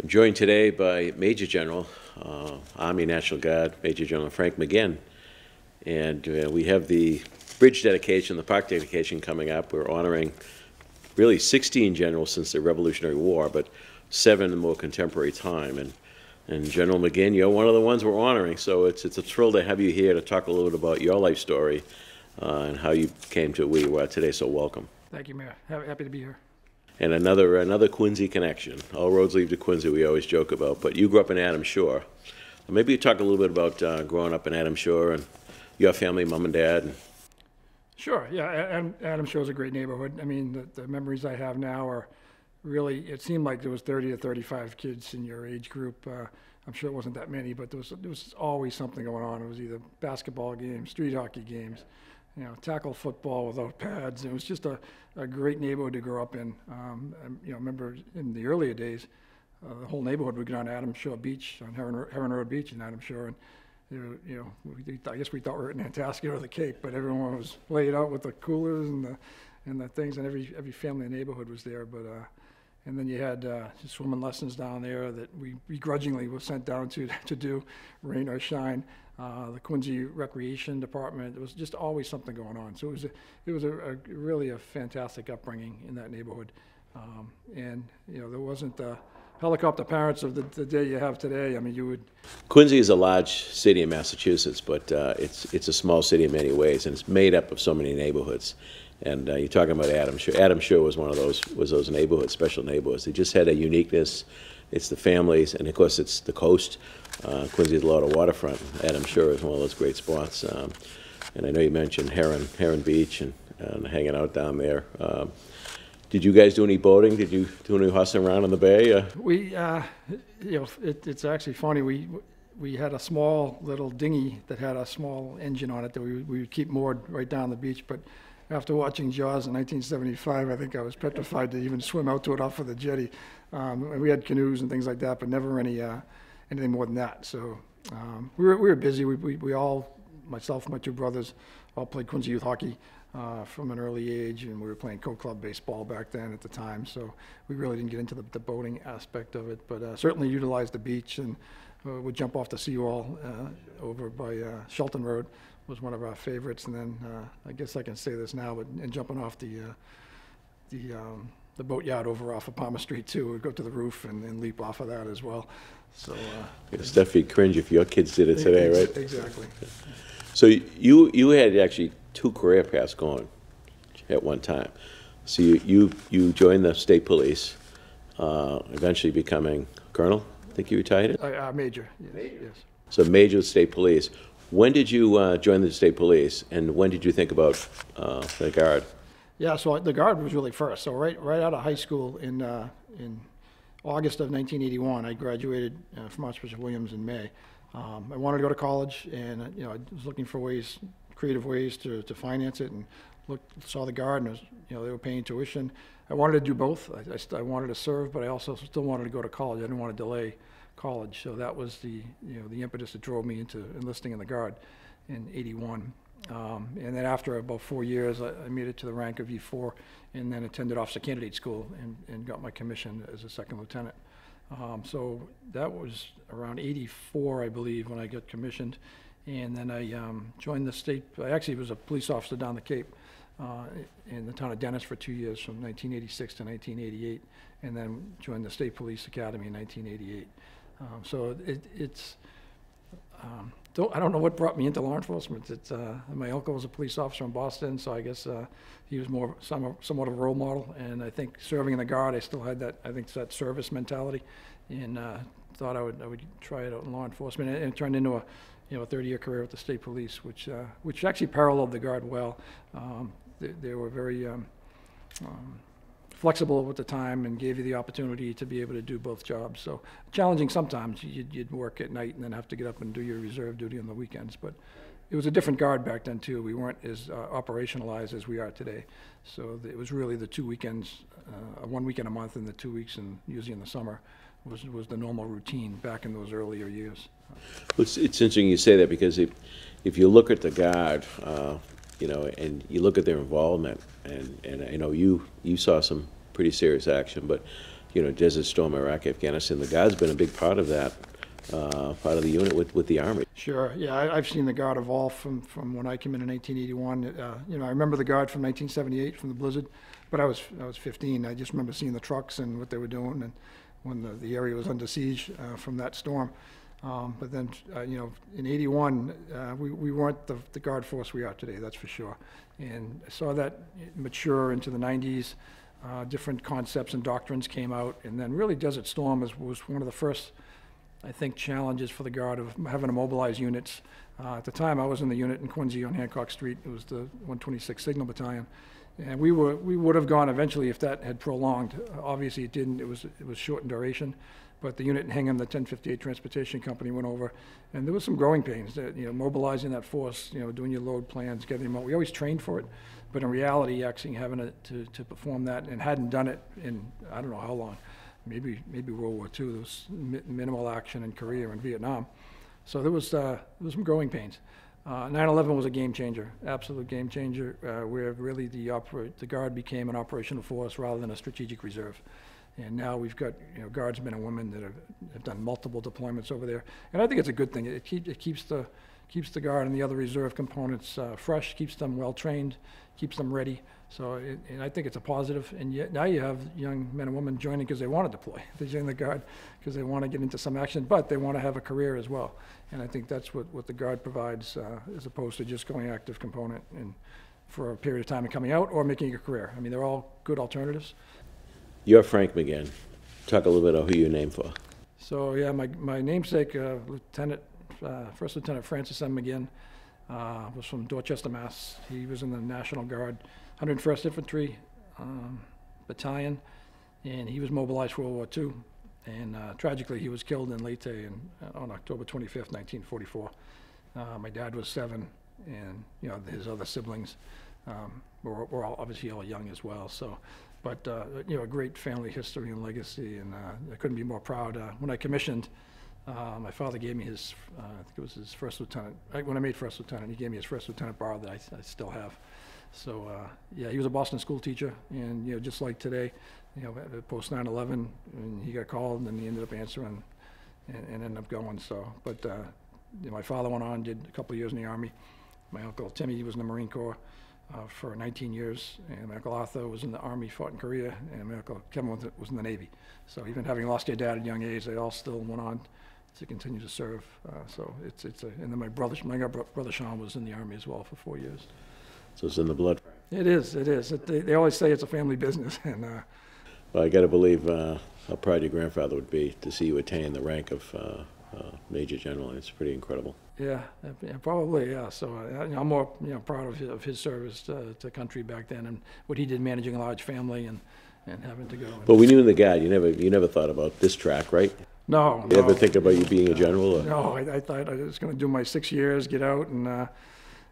I'm joined today by Major General, uh, Army National Guard, Major General Frank McGinn. And uh, we have the bridge dedication, the park dedication coming up. We're honoring really 16 generals since the Revolutionary War, but seven in more contemporary time. And, and General McGinn, you're one of the ones we're honoring, so it's, it's a thrill to have you here to talk a little bit about your life story uh, and how you came to where you are today, so welcome. Thank you, Mayor. Happy to be here. And another, another Quincy connection. All roads lead to Quincy, we always joke about, but you grew up in Adams Shore. Maybe you talk a little bit about uh, growing up in Adams Shore and your family, mom and dad. and- Sure, yeah, Adam, Adam is a great neighborhood. I mean, the, the memories I have now are really, it seemed like there was 30 to 35 kids in your age group. Uh, I'm sure it wasn't that many, but there was, there was always something going on. It was either basketball games, street hockey games, you know, tackle football without pads. It was just a, a great neighborhood to grow up in. Um, and, you know, remember in the earlier days, uh, the whole neighborhood would go down to Adams Shore Beach, on Heron, Heron Road Beach in Adams Shore, and you know, you know, we, I guess we thought we were at Nantasket or the Cape, but everyone was laid out with the coolers and the and the things, and every every family in the neighborhood was there. But uh, and then you had uh, swimming lessons down there that we begrudgingly were sent down to to do, rain or shine. Uh, the Quincy Recreation Department. There was just always something going on. So it was a, it was a, a really a fantastic upbringing in that neighborhood. Um, and you know there wasn't the helicopter parents of the, the day you have today. I mean, you would Quincy is a large city in Massachusetts, but uh, it's, it's a small city in many ways, and it's made up of so many neighborhoods. And uh, you're talking about Adams Shore. Adams Shore was one of those, was those neighborhoods, special neighborhoods. They just had a uniqueness. It's the families, and of course, it's the coast. Uh, Quincy has a lot of waterfront. Adams Shore is one of those great spots. Um, and I know you mentioned Heron, Heron Beach and, and hanging out down there. Um, did you guys do any boating? Did you do any horsing around in the bay? Uh, We, uh, you know, it, it's actually funny. We we had a small little dinghy that had a small engine on it that we, we would keep moored right down the beach. But after watching Jaws in 1975, I think I was petrified to even swim out to it off of the jetty. Um, and we had canoes and things like that, but never any uh, anything more than that. So um, we were we were busy. We, we we all, myself, my two brothers, all played Quincy youth hockey uh, from an early age, and we were playing Koch Club baseball back then at the time. So we really didn't get into the, the boating aspect of it, but uh, certainly utilized the beach and uh, would jump off the seawall uh, over by uh, Shelton Road was one of our favorites. And then I guess I can say this now, but and jumping off the the um, the boat yard over off of Palmer Street too. We'd go to the roof and, and leap off of that as well. So uh, Stuff you'd cringe if your kids did it today, ex- right? Exactly. So you you had actually two career paths going at one time. So you you, you joined the state police, uh, eventually becoming colonel. I think you retired. It. Uh, uh, major. Yes. yes. So major state police. When did you uh, join the state police, and when did you think about uh, the guard? Yeah, so the guard was really first. So right right out of high school in uh, in August of 1981, I graduated uh, from Archbishop Williams in May. Um, I wanted to go to college, and you know I was looking for ways, creative ways to, to finance it, and looked saw the guard, and was, you know they were paying tuition. I wanted to do both. I, I, I wanted to serve, but I also still wanted to go to college. I didn't want to delay college, so that was the you know the impetus that drove me into enlisting in the guard in '81. Um, and then after about four years, I, I made it to the rank of E4 and then attended Officer Candidate School and, and got my commission as a second lieutenant. Um, so that was around 84, I believe, when I got commissioned. And then I um, joined the state, I actually was a police officer down the Cape uh, in the town of Dennis for two years, from 1986 to 1988, and then joined the State Police Academy in 1988. Um, so it, it's, um, don't, I don't know what brought me into law enforcement. It's, uh, my uncle was a police officer in Boston, so I guess uh, he was more some, somewhat of a role model. And I think serving in the guard, I still had that. I think that service mentality, and uh, thought I would I would try it out in law enforcement. And it turned into a you know a 30-year career with the state police, which uh, which actually paralleled the guard well. Um, they, they were very um, um, flexible with the time and gave you the opportunity to be able to do both jobs. So challenging sometimes. You'd, you'd work at night and then have to get up and do your reserve duty on the weekends. But it was a different guard back then too. We weren't as uh, operationalized as we are today. So it was really the two weekends, uh, one weekend a month, and the two weeks, and usually in the summer, was was the normal routine back in those earlier years. It's, it's interesting you say that because if, if you look at the Guard, uh, you know, and you look at their involvement, and, and I know you, you saw some pretty serious action, but you know, Desert Storm, Iraq, Afghanistan. The Guard's been a big part of that, uh, part of the unit with, with the Army. Sure, yeah, I, I've seen the Guard evolve from, from when I came in in 1981. Uh, you know, I remember the Guard from 1978 from the blizzard, but I was I was 15. I just remember seeing the trucks and what they were doing, and when the, the area was under siege uh, from that storm. Um, but then, uh, you know, in '81, uh, we, we weren't the, the Guard force we are today. That's for sure. And I saw that mature into the '90s. Uh, different concepts and doctrines came out, and then really Desert Storm was, was one of the first I think, challenges for the Guard of having to mobilize units. Uh, At the time, I was in the unit in Quincy on Hancock Street. It was the 126 Signal Battalion. And we were, we would have gone eventually if that had prolonged. Obviously, it didn't. It was, it was short in duration. But the unit in Hingham, the 1058 Transportation Company went over, and there was some growing pains, that, you know, mobilizing that force, you know, doing your load plans, getting them out. We always trained for it, but in reality, actually having it to, to perform that, and hadn't done it in, I don't know how long maybe, maybe World War II, there was mi- minimal action in Korea and Vietnam. So there was, uh, there was some growing pains. Uh, 9/11 was a game changer, absolute game changer, uh, where really the the Guard became an operational force rather than a strategic reserve. And now we've got, you know, guardsmen and women that have, have done multiple deployments over there. And I think it's a good thing. It keeps, it keeps the, keeps the Guard and the other reserve components uh, fresh, keeps them well-trained, keeps them ready. So, it- and I think it's a positive. positive, and yet, now you have young men and women joining because they want to deploy. They join the Guard because they want to get into some action, but they want to have a career as well. And I think that's what, what the Guard provides, uh, as opposed to just going active component and for a period of time and coming out, or making a career. I mean, they're all good alternatives. You're Frank McGinn. Talk a little bit about who you're named for. So, yeah, my, my namesake, uh, Lieutenant, uh, First Lieutenant Francis M. McGinn, uh, was from Dorchester, Mass. He was in the National Guard, 101st Infantry um, Battalion, and he was mobilized for World War II. And uh, tragically, he was killed in Leyte in, on October 25th, 1944. Uh, my dad was seven, and you know his other siblings um, were, were all obviously all young as well. So, but uh, you know, a great family history and legacy, and uh, I couldn't be more proud. Uh, when I commissioned, uh, my father gave me his, uh, I think it was his first lieutenant. uh, When I made first lieutenant, he gave me his first lieutenant bar that I, I still have. So, yeah, he was a Boston school teacher, and you know, just like today, you know, post 9/11, and he got called, and he ended up answering, and, and ended up going. So, but you know, my father went on, did a couple years in the army. My uncle Timmy he was in the Marine Corps uh, for 19 years, and my uncle Arthur was in the army, fought in Korea, and my uncle Kevin was, was in the Navy. So even having lost their dad at a young age, they all still went on to continue to serve. Uh, so it's it's a, and then my brother, my younger brother Sean was in the army as well for four years. So it's in the blood. It is, it is. It, they, they always say it's a family business, and uh, Well, I got to believe uh, how proud your grandfather would be to see you attain the rank of uh, uh, Major General. It's pretty incredible. Yeah, uh, yeah, probably, yeah. So uh, I'm more you know proud of his, of his service to, to country back then and what he did managing a large family and, and having to go. But when you were in the Guard, you never you never thought about this track, right? no, You no. ever think about you being a general? Or? No, I, I thought I was going to do my six years, get out, and uh,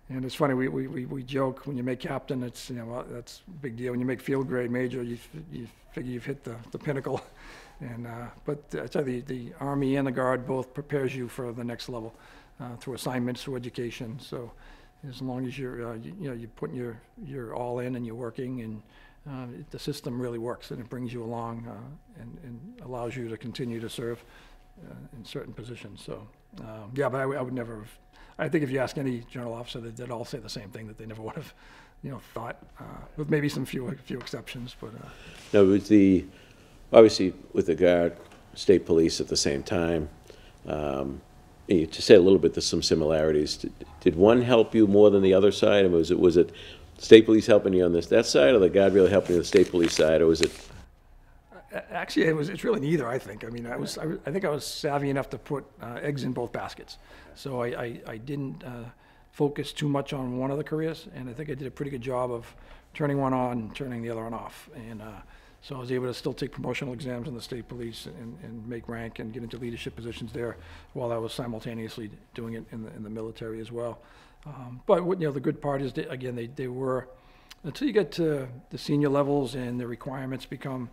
and it's funny. We, we, we, we joke when you make captain, it's you know that's a big deal. When you make field grade major, you you figure you've hit the, the pinnacle. And uh, but I tell you, the, the army and the guard both prepares you for the next level uh, through assignments, through education. So as long as you're uh, you, you know you're putting your you're all in and you're working and uh, it- the system really works and it brings you along uh, and, and allows you to continue to serve uh, in certain positions. So, um, yeah, but I, would- I would never have, I think if you ask any general officer, they- they'd all say the same thing, that they never would have, you know, thought, with maybe some few, few exceptions, but, No, with the obviously with the Guard, state police at the same time. Um, you to say a little bit, there's some similarities. Did, did one help you more than the other side? And was it was it state police helping you on this that side, or the Guard really helping you on the state police side, or was it? actually, it was, it's really neither, I think. I mean, I was, I, I think I was savvy enough to put uh, eggs in both baskets. So I, I, I didn't uh, focus too much on one of the careers, and I think I did a pretty good job of turning one on and turning the other one off. And uh, so I was able to still take promotional exams in the state police and, and make rank and get into leadership positions there while I was simultaneously doing it in the, in the military as well. Um, but what, you know, the good part is, again, they, they were, until you get to the senior levels and the requirements become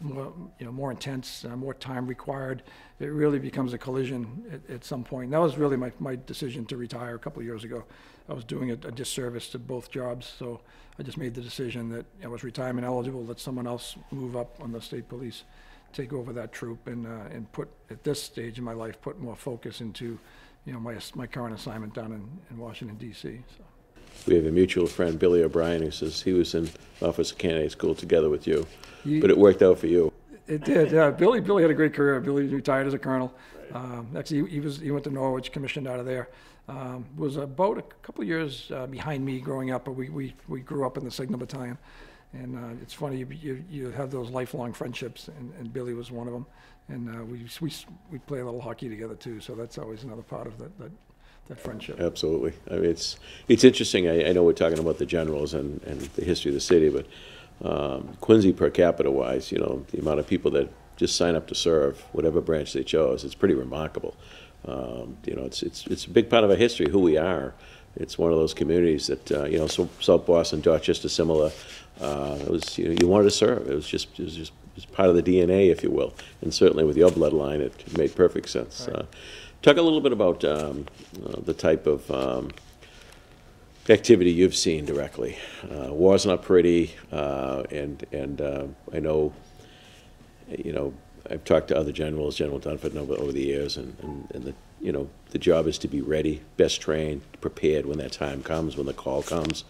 more, you know, more intense, uh, more time required, it really becomes a collision at, at some point. And that was really my, my decision to retire a couple of years ago. I was doing a, a disservice to both jobs, so I just made the decision that I was retirement eligible, let someone else move up on the state police. take over that troop and, uh, and put, at this stage in my life, put more focus into, you know, my, my current assignment down in, in Washington DC, so. We have a mutual friend, Billy O'Brien, who says he was in Officer Candidate School together with you, Ye- but it worked out for you. It did, yeah. Billy, Billy had a great career. Billy retired as a colonel. Um, actually, he, he was he went to Norwich, commissioned out of there. Um, was about a couple of years uh, behind me growing up, but we, we, we grew up in the Signal Battalion. And uh, it's funny, you, you, you have those lifelong friendships, and, and Billy was one of them. And uh, we, we, we play a little hockey together too, so that's always another part of that, that, that friendship. Absolutely. I mean, it's, it's interesting. I, I know we're talking about the generals and, and the history of the city, but um, Quincy per capita wise, you know, the amount of people that just sign up to serve, whatever branch they chose, it's pretty remarkable. Um, you know, it's, it's, it's a big part of our history, who we are. It's one of those communities that, uh, you know, so- South Boston, Dorchester, similar. Uh, it was, you know, you wanted to serve. It was just, it was just, it was part of the DNA, if you will. And certainly with your bloodline, it made perfect sense. Right. Uh, Talk a little bit about um, uh, the type of um, activity you've seen directly. Uh, War's not pretty, uh, and, and uh, I know, you know, I've talked to other generals, General Dunford over, over the years, and, and, and the, you know, the job is to be ready, best trained, prepared when that time comes, when the call comes.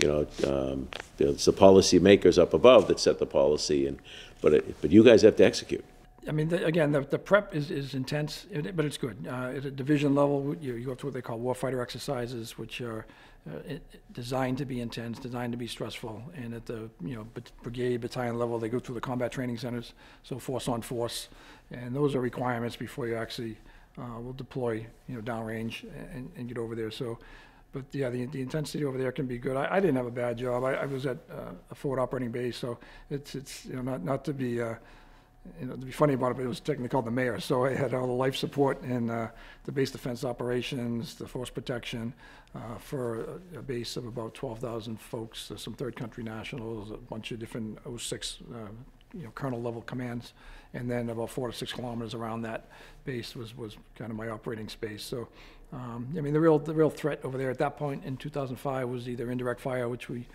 You know, um, it's the policy makers up above that set the policy, and, but it, but you guys have to execute. I mean, the, again, the, the prep is, is intense, but it's good. Uh, at a division level, you, you go through what they call warfighter exercises, which are uh, designed to be intense, designed to be stressful. And at the, you know, brigade, battalion level, they go through the combat training centers, so force on force. And those are requirements before you actually uh, will deploy, you know, downrange and, and get over there. So, but yeah, the, the intensity over there can be good. I, I didn't have a bad job. I, I was at uh, a forward operating base, so it's, it's, you know, not, not to be, uh, you know, to be funny about it, but it was technically called the mayor. So I had all the life support and uh, the base defense operations, the force protection uh, for a, base of about 12,000 folks, uh, some third country nationals, a bunch of different 06, uh, you know, colonel level commands, and then about four to six kilometers around that base was, was kind of my operating space. So, um, I mean, the real the real threat over there at that point in 2005 was either indirect fire, which we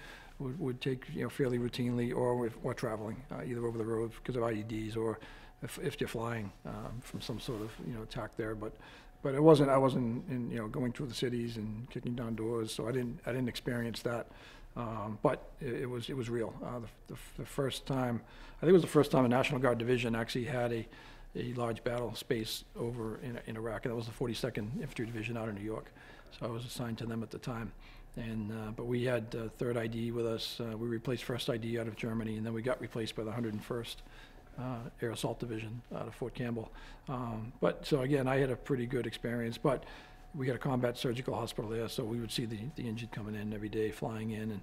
would, would take, you know, fairly routinely, or with, or traveling, uh, either over the road because of IEDs, or if, if you're flying, um, from some sort of, you know, attack there, but, but it wasn't, I wasn't in, you know, going through the cities and kicking down doors, so I didn't, I didn't experience that. Um, but it, it was, it was real. Uh, the, the, the first time, I think it was the first time a National Guard division actually had a, a large battle space over in, in Iraq, and that was the 42nd Infantry Division out in New York. So I was assigned to them at the time. And, uh, but we had uh, third ID with us. Uh, we replaced first ID out of Germany, and then we got replaced by the 101st uh, Air Assault Division out of Fort Campbell. Um, but so again, I had a pretty good experience. But we had a combat surgical hospital there, so we would see the, the injured coming in every day, flying in, and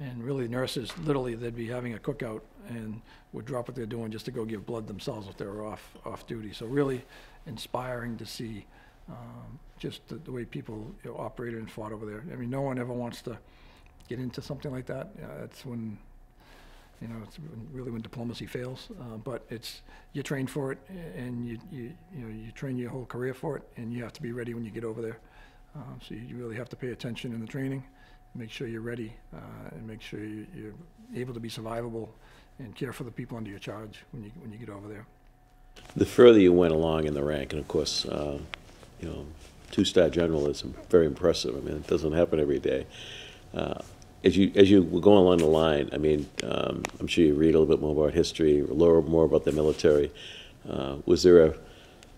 and really nurses literally they'd be having a cookout and would drop what they're doing just to go give blood themselves if they were off off duty. So really inspiring to see um, just the, the way people you know, operated and fought over there. I mean, no one ever wants to get into something like that. That's when, you know, it's really when diplomacy fails. Uh, but it's you train for it, and you, you you know you train your whole career for it, and you have to be ready when you get over there. Um, so you really have to pay attention in the training, make sure you're ready, uh, and make sure you, you're able to be survivable and care for the people under your charge when you when you get over there. The further you went along in the rank, and of course, uh, you know, two-star general is very impressive. I mean, it doesn't happen every day. Uh, As you, as you were going along the line, I mean, um, I'm sure you read a little bit more about history, learn more about the military. Uh, Was there a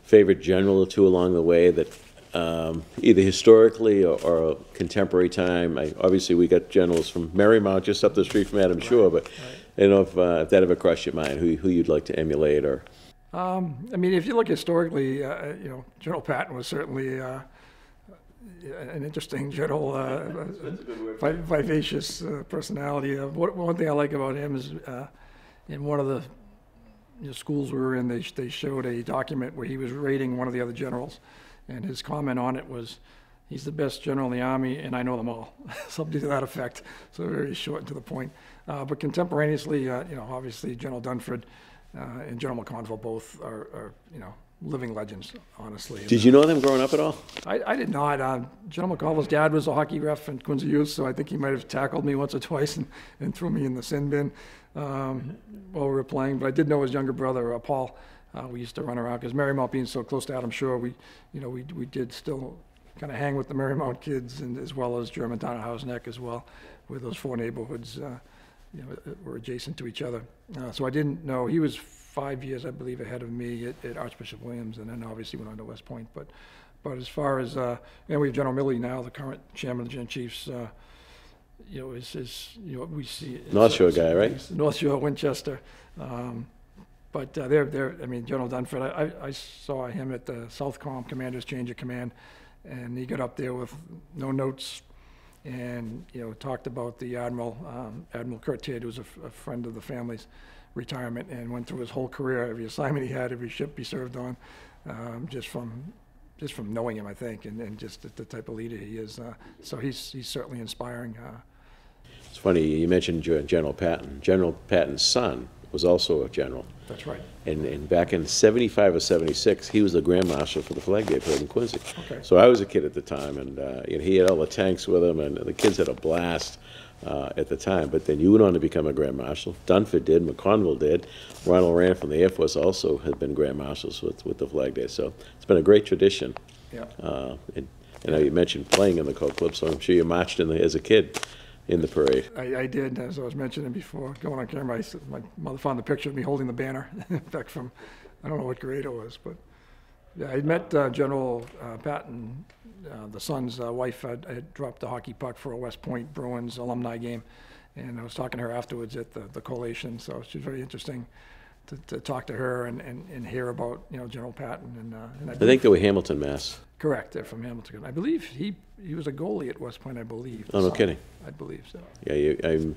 favorite general or two along the way that, um, either historically or- or contemporary time? I- Obviously, we got generals from Merrymount, just up the street from Adams Shore, but I don't know if uh, if that ever crossed your mind, who who you'd like to emulate or? Um, I mean, if you look historically, uh, you know, General Patton was certainly uh, an interesting general, uh, vi- vivacious uh, personality. Uh, what, one thing I like about him is uh, in one of the you know, schools we were in, they, they showed a document where he was rating one of the other generals, and his comment on it was, "He's the best general in the army, and I know them all," something to that effect. So very short and to the point. Uh, but contemporaneously, uh, you know, obviously General Dunford uh, and General McConville both are, are, you know, living legends, honestly. Did you know them growing up at all? I, I did not. Uh, General McConville's dad was a hockey ref in Quincy Youth, so I think he might have tackled me once or twice and, and threw me in the sin bin um, while we were playing. But I did know his younger brother, uh, Paul. Uh, we used to run around because Merrymount being so close to Adams Shore, we, you know, we, we did still kind of hang with the Merrymount kids and as well as Germantown and Houghs Neck as well, with those four neighborhoods, uh, you know, uh, were adjacent to each other. Uh, so I didn't know he was five years, I believe, ahead of me at, at Archbishop Williams, and then obviously went on to West Point. But, but as far as, uh, and we have General Milley now, the current chairman of the Joint Chiefs. Uh, you know, is, is you know we see North Shore guy, right? North Shore, Winchester. Um, but uh, they're, they're, I mean, General Dunford, I, I- I saw him at the Southcom Commander's Change of Command, and he got up there with no notes and, you know, talked about the Admiral, um, Admiral Kurt Tidd, who's a, f- a friend of the family's retirement, and went through his whole career, every assignment he had, every ship he served on, um, just from, just from knowing him, I think, and, and just the, the type of leader he is. Uh, so he's, he's certainly inspiring. Uh, It's funny, you mentioned General Patton. General Patton's son was also a general. that's right. And, and back in 75 or 76, he was the Grand Marshal for the Flag Day Parade in Quincy. Okay. So I was a kid at the time, and uh, you know, he had all the tanks with him, and the kids had a blast uh, at the time. But then you went on to become a Grand Marshal. Dunford did, McConville did. Ronald Rand from the Air Force also had been Grand Marshals with, with the Flag Day. So it's been a great tradition. Yeah. Uh, and, I know you mentioned playing in the Koch Club, so I'm sure you marched in the, as a kid in the parade. I, I did, as I was mentioning before, going on camera, I my mother found the picture of me holding the banner back from, I don't know what grade it was, but, yeah, I met uh, General uh, Patton, uh, the son's uh, wife had, had dropped the hockey puck for a West Point Bruins alumni game, and I was talking to her afterwards at the, the collation, so she was very interesting to, to talk to her and, and, and hear about, you know, General Patton, and, uh, and I I think they were Hamilton, Mass. correct, they're from Hamilton. I believe he, he was a goalie at West Point, I believe. Oh, no So, kidding. I believe so. Yeah, you, I'm,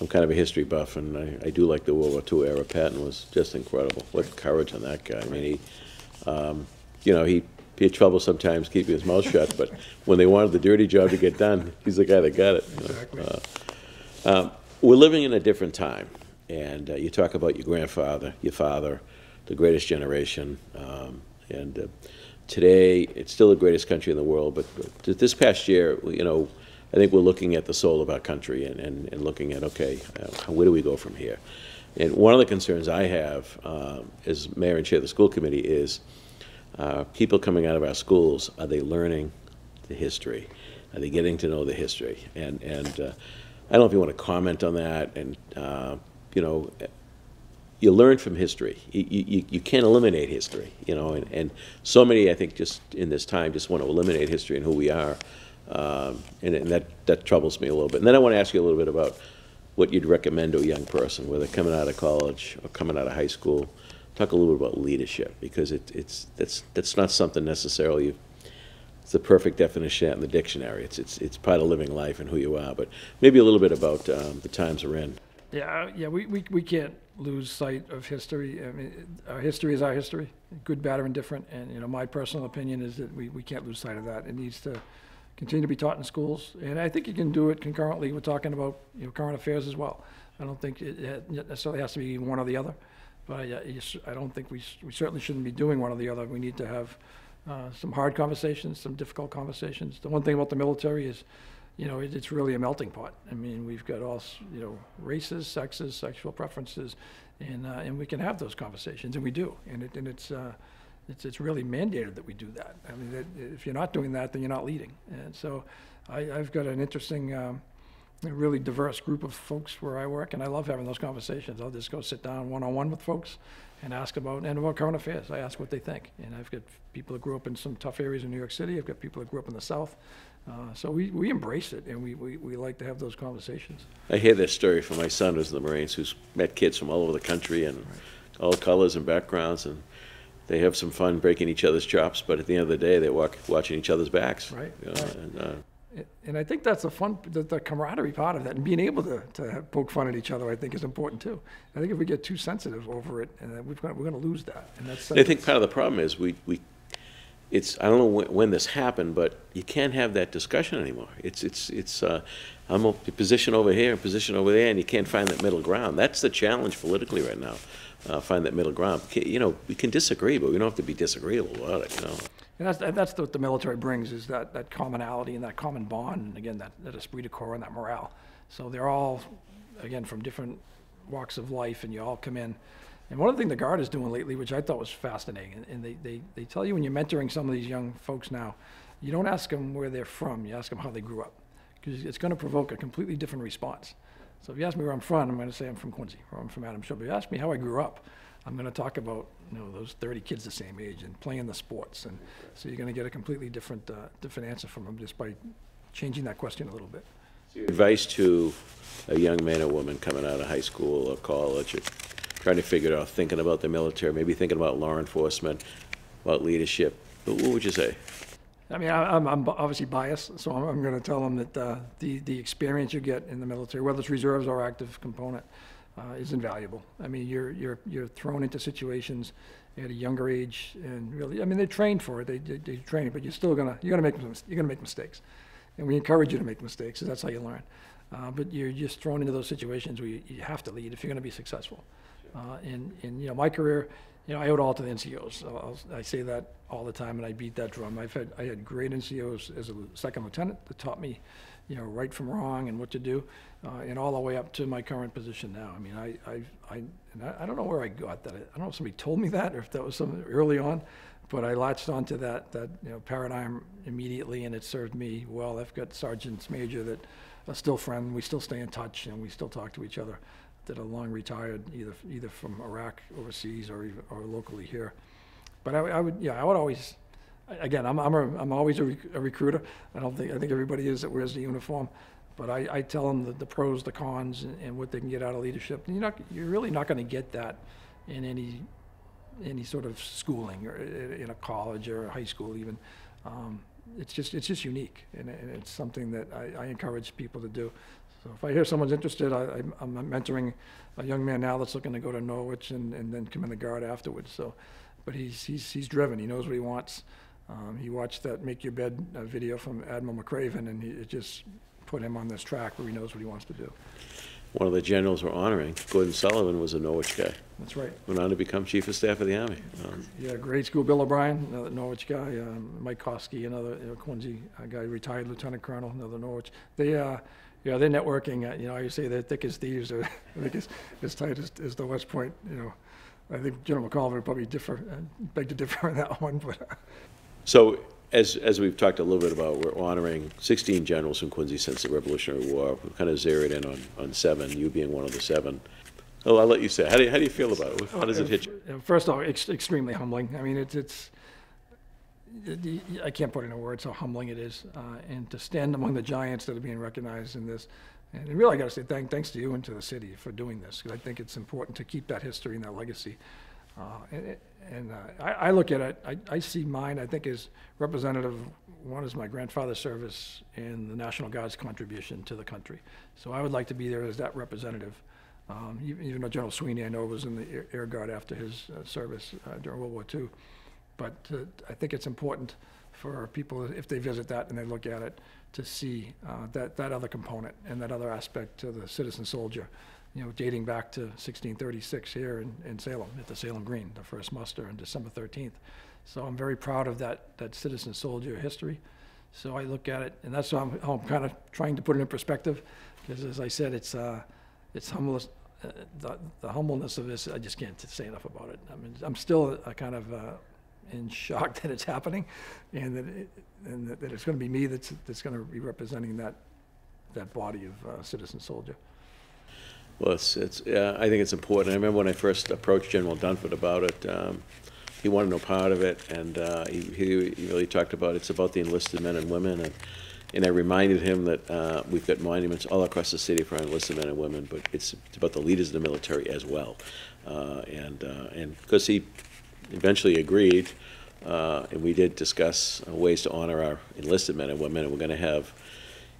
I'm kind of a history buff, and I, I do like the World War II era. Patton was just incredible. What courage on that guy. I mean, he, um, you know, he, had trouble sometimes keeping his mouth shut, but when they wanted the dirty job to get done, he's the guy that got it. you know. Exactly. Uh, um, we're living in a different time, and uh, you talk about your grandfather, your father, the greatest generation, um, and uh, today it's still the greatest country in the world. But this past year, you know, I think we're looking at the soul of our country and, and, and looking at okay, uh, where do we go from here? And one of the concerns I have um, as mayor and chair of the school committee is uh, people coming out of our schools, are they learning the history? Are they getting to know the history? And, and uh, I don't know if you want to comment on that. And, uh, you know, you learn from history. You, you, you can't eliminate history, you know, and, and so many, I think, just in this time, just want to eliminate history and who we are. Um, and, and that, that troubles me a little bit. And then I want to ask you a little bit about what you'd recommend to a young person, whether coming out of college or coming out of high school. Talk a little bit about leadership, because it, it's, that's, that's not something necessarily it's the perfect definition in the dictionary. It's, it's, it's part of living life and who you are. But maybe a little bit about um, the times we're in. Yeah, yeah, we, we, we can't lose sight of history. I mean, our history is our history, good, bad, or indifferent. And, you know, my personal opinion is that we, we can't lose sight of that. It needs to continue to be taught in schools. And I think you can do it concurrently. We're talking about, you know, current affairs as well. I don't think it necessarily has to be one or the other. But I, s- I don't think we, we certainly shouldn't be doing one or the other. We need to have uh, some hard conversations, some difficult conversations. The one thing about the military is, you know, it, it's really a melting pot. I mean, we've got all, you know, races, sexes, sexual preferences, and, uh, and we can have those conversations, and we do. And it, and it's, uh, it's, it's really mandated that we do that. I mean, that, if you're not doing that, then you're not leading. And so I, I've got an interesting, um, really diverse group of folks where I work, and I love having those conversations. I'll just go sit down one-on-one with folks and ask about, and about current affairs. I ask what they think. And I've got people that grew up in some tough areas in New York City. I've got people that grew up in the South. Uh, so we, we embrace it, and we, we, we like to have those conversations. I hear this story from my son who's in the Marines, who's met kids from all over the country and all colors and backgrounds, and they have some fun breaking each other's chops, but at the end of the day, they walk watching each other's backs. Right, you know, right. And, uh, And I think that's the fun, the, the camaraderie part of that, and being able to, to poke fun at each other, I think is important too. I think if we get too sensitive over it, and we've got, we're gonna lose that, and that's. I think part of the problem is we, we, it's, I don't know when, when this happened, but you can't have that discussion anymore. It's, it's, it's, uh, I'm a position over here, a position over there, and you can't find that middle ground. That's the challenge politically right now, uh, find that middle ground. You know, we can disagree, but we don't have to be disagreeable about it, you know? And that's, that's what the military brings, is that, that commonality and that common bond, and again, that, that esprit de corps and that morale. So they're all, again, from different walks of life, and you all come in. And one of the things the Guard is doing lately, which I thought was fascinating, and- and they, they, they tell you when you're mentoring some of these young folks now, you don't ask them where they're from, you ask them how they grew up. Because it's gonna provoke a completely different response. So if you ask me where I'm from, I'm gonna say I'm from Quincy, or I'm from Shore. But if you ask me how I grew up, I'm gonna talk about, you know, those thirty kids the same age and playing the sports. And so you're gonna get a completely different, uh, different answer from them just by changing that question a little bit. Advice to a young man or woman coming out of high school or college, or trying to figure it out, thinking about the military, maybe thinking about law enforcement, about leadership, what what would you say? I mean, I- I'm, I'm obviously biased, so I'm, I'm gonna tell them that, uh, the, the experience you get in the military, whether it's reserves or active component, uh, is invaluable. I mean, you're, you're, you're thrown into situations at a younger age and really, I mean, they're trained for it, they, they, they train, but you're still gonna, you're gonna make, you're gonna make mistakes. And we encourage you to make mistakes, 'cause that's how you learn. Uh, but you're just thrown into those situations where you, you have to lead if you're gonna be successful. Uh, and, and, you know, my career, you know, I owe it all to the NCOs. I'll, I say that all the time, and I beat that drum. I've had, I had great NCOs as a second lieutenant that taught me, you know, right from wrong and what to do, uh, and all the way up to my current position now. I mean, I, I, I, I, I don't know where I got that. I don't know if somebody told me that or if that was something early on, but I latched onto that, that, you know, paradigm immediately, and it served me well. I've got sergeants major that are still friends. We still stay in touch, and we still talk to each other that are long retired, either, either from Iraq overseas or, even- or locally here. But I, I would, yeah, I would always, again, I'm, I'm, a, I'm always a rec- a recruiter. I don't think, I think everybody is that wears the uniform. But I, I tell them the, the pros, the cons, and, and what they can get out of leadership. And you're not, you're really not gonna get that in any, any sort of schooling or in a college or a high school even. Um, it's just, it's just unique, and, and it's something that I, I encourage people to do. So if I hear someone's interested, I, I'm- I'm mentoring a young man now that's looking to go to Norwich and, and then come in the Guard afterwards, so. But he's, he's, he's driven, he knows what he wants. Um, he watched that Make Your Bed uh, video from Admiral McRaven, and he, it just put him on this track where he knows what he wants to do. One of the generals we're honoring, Gordon Sullivan, was a Norwich guy, That's right. went on to become Chief of Staff of the Army. Um, Yeah, grade school, Bill O'Brien, another Norwich guy, um, Mike Kosky, another, you know, Quincy uh, guy, retired lieutenant colonel, another Norwich. They, uh, yeah, they're networking, uh, you know, you say they're thick as thieves, or I think as, as tight as, as the West Point, you know. I think General McCullough would probably differ, uh, beg to differ on that one, but, uh, So, as, as we've talked a little bit about, we're honoring 16 generals from Quincy since the Revolutionary War. We've kind of zeroed in on, on seven, you being one of the seven. Oh, I'll let you say, how do you, how do you feel about it? How does it hit you? First off, ex- extremely humbling. I mean, it's, it's, I can't put into words how humbling it is. Uh, and to stand among the giants that are being recognized in this. And really, I got to say thank, thanks to you and to the city for doing this, because I think it's important to keep that history and that legacy. Uh, and and uh, I, I look at it, I, I see mine, I think, as representative, one is my grandfather's service and the National Guard's contribution to the country. So I would like to be there as that representative. Um, even even though General Sweeney, I know, was in the Air- Air Guard after his uh, service uh, during World War II. But uh, I think it's important for people, if they visit that and they look at it, to see uh, that, that other component and that other aspect to the citizen soldier, you know, dating back to 1636 here in, in Salem, at the Salem Green, the first muster on December 13th. So I'm very proud of that, that citizen soldier history. So I look at it, and that's how I'm, I'm kind of trying to put it in perspective, because as I said, it's, uh, it's humblest, uh, the, the humbleness of this, I just can't say enough about it. I mean, I'm still a kind of, uh, in shock that it's happening, and that, it, and that, it's gonna be me that's, that's gonna be representing that, that body of, uh, citizen soldier. Well, it's, it's, yeah, I think it's important. I remember when I first approached General Dunford about it, um, he wanted no part of it, and, uh, he, he really talked about, it's about the enlisted men and women, and, and I reminded him that, uh, we've got monuments all across the city for enlisted men and women, but it's, it's about the leaders of the military as well. Uh, and, uh, and, because he eventually agreed, uh, and we did discuss uh, ways to honor our enlisted men and women, and we're gonna have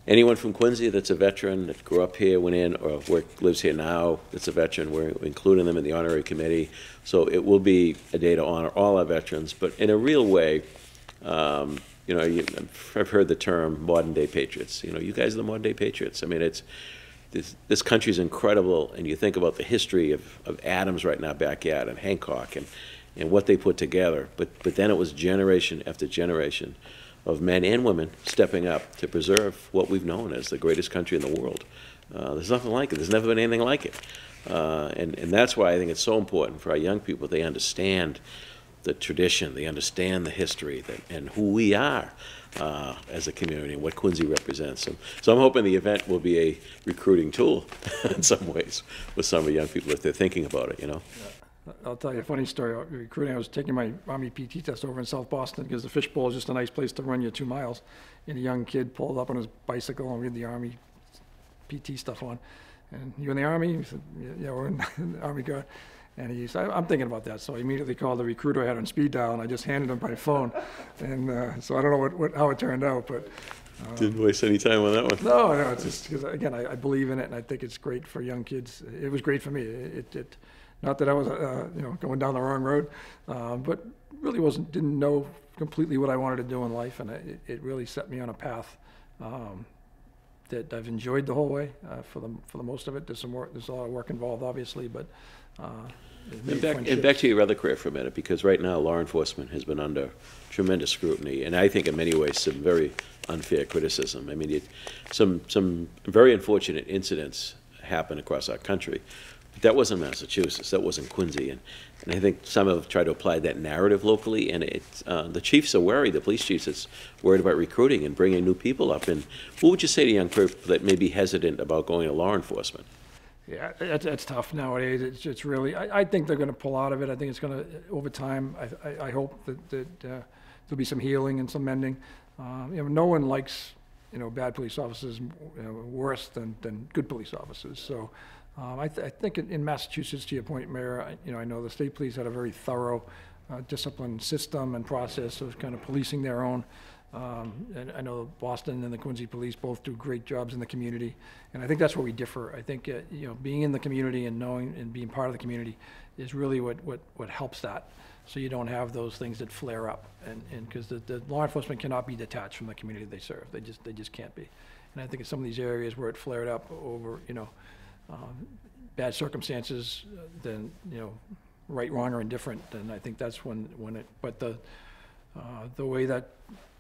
anyone from Quincy that's a veteran, that grew up here, went in, or work, lives here now, that's a veteran, we're including them in the honorary committee. So it will be a day to honor all our veterans, but in a real way, Um, you know, you, I've heard the term modern-day patriots. You know, you guys are the modern-day patriots. I mean, it's, this, this country's incredible, and you think about the history of, of Adams right in our backyard, and Hancock, and, and what they put together. But, but then it was generation after generation of men and women stepping up to preserve what we've known as the greatest country in the world. Uh, there's nothing like it. There's never been anything like it. Uh, and, and that's why I think it's so important for our young people, they understand the tradition, they understand the history that, and who we are uh, as a community and what Quincy represents. So, so I'm hoping the event will be a recruiting tool in some ways with some of the young people if they're thinking about it, you know. I'll tell you a funny story. Recruiting, I was taking my Army PT test over in South Boston because the fishbowl is just a nice place to run your two miles. And a young kid pulled up on his bicycle and we had the Army PT stuff on. And you in the Army? He said, "Yeah, we're in the Army Guard. And he said, I'm thinking about that. So I immediately called the recruiter I had on speed dial and I just handed him my phone. And uh, so I don't know what, what, how it turned out, but Didn't waste any time on that one. no, no, it's just because again, I, I believe in it, and I think it's great for young kids. It was great for me. It, it not that I was, uh, you know, going down the wrong road, uh, but really wasn't didn't know completely what I wanted to do in life, and it, it really set me on a path um, that I've enjoyed the whole way uh, for the for the most of it. There's some work, there's a lot of work involved, obviously, but. Uh, And back, and back to your other career for a minute, because right now, law enforcement has been under tremendous scrutiny, and I think in many ways, some very unfair criticism. I mean, it, some, some very unfortunate incidents happen across our country. That wasn't Massachusetts, that wasn't Quincy, and, and I think some have tried to apply that narrative locally, and it, uh, the chiefs are worried, the police chiefs is worried about recruiting and bringing new people up, and what would you say to young people that may be hesitant about going to law enforcement? Yeah, that's, tough nowadays. It's, it's really, I, I think they're gonna pull out of it. I think it's gonna, over time, I, I, I hope that, that, uh, there'll be some healing and some mending. Um, you know, no one likes, you know, bad police officers, you know, worse than, than good police officers. So, um, I, th- I think in- in Massachusetts, to your point, Mayor, I, you know, I know the state police had a very thorough, uh, discipline system and process of kind of policing their own. Um, and I know Boston and the Quincy Police both do great jobs in the community, and I think that's where we differ. I think, uh, you know, being in the community and knowing and being part of the community is really what, what, what helps that. So you don't have those things that flare up, and, because the, the law enforcement cannot be detached from the community they serve. They just, they just can't be. And I think in some of these areas where it flared up over, you know, um, bad circumstances, than, you know, right, wrong, or indifferent, then I think that's when, when it, but the, uh, the way that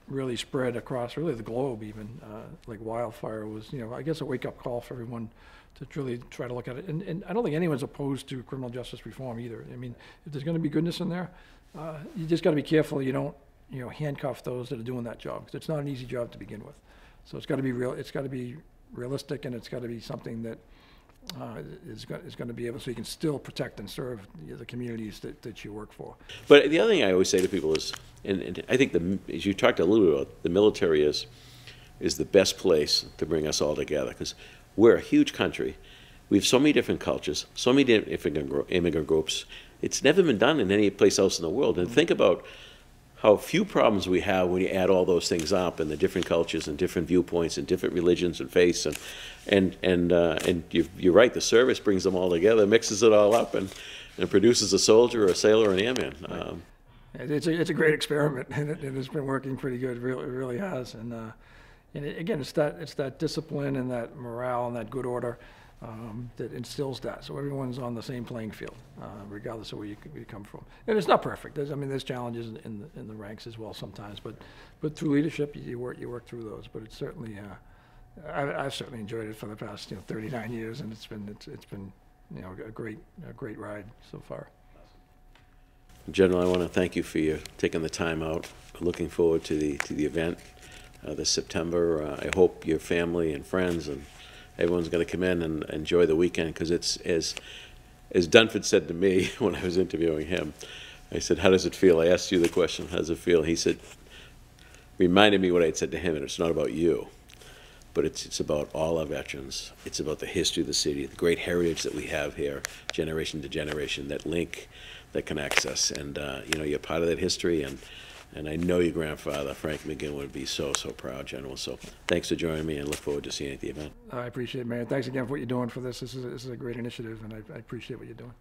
really spread across really the globe even, uh, like wildfire was, you know, I guess a wake-up call for everyone to really try to look at it. And, and I don't think anyone's opposed to criminal justice reform either. I mean, if there's gonna be goodness in there, uh, you just gotta be careful you don't, you know, handcuff those that are doing that job, because it's not an easy job to begin with. So it's gotta be real, it's gotta be realistic, and it's gotta be something that, uh, is go- is gonna be able, so you can still protect and serve the- the communities that, that you work for. But the other thing I always say to people is, and, and I think the, as you talked a little bit about, the military is, is the best place to bring us all together, because we're a huge country. We have so many different cultures, so many different immigrant immigrant groups. It's never been done in any place else in the world. And think about how few problems we have when you add all those things up and the different cultures and different viewpoints and different religions and faiths and and and uh, and you, you're right. The service brings them all together, mixes it all up, and and produces a soldier, a sailor, an airman. Um, It's a, it's a great experiment, and it, and it's been working pretty good, really, it really has, and, uh, and it- again, it's that, it's that discipline and that morale and that good order, um, that instills that, so everyone's on the same playing field, uh, regardless of where you, you come from. And it's not perfect, there's, I mean, there's challenges in- in, the- in the ranks as well sometimes, but, but through leadership, you- you work, you work through those, but it's certainly, uh, I, I've certainly enjoyed it for the past, you know, thirty-nine years, and it's been, it's, it's been, you know, a great, a great ride so far. General, I want to thank you for your taking the time out. Looking forward to the to the event uh, this September. Uh, I hope your family and friends and everyone's going to come in and enjoy the weekend because it's as as Dunford said to me when I was interviewing him. I said, "How does it feel?" I asked you the question. How does it feel? He said, reminded me what I'd said to him, and it's not about you, but it's it's about all our veterans. It's about the history of the city, the great heritage that we have here, generation to generation, that link that connects us. And uh, you know, you're part of that history, and and I know your grandfather, Frank McGinn, would be so so proud, General. So thanks for joining me, and look forward to seeing you at the event. I appreciate it, Mayor. Thanks again for what you're doing for this. This is, this is a great initiative, and I, I appreciate what you're doing.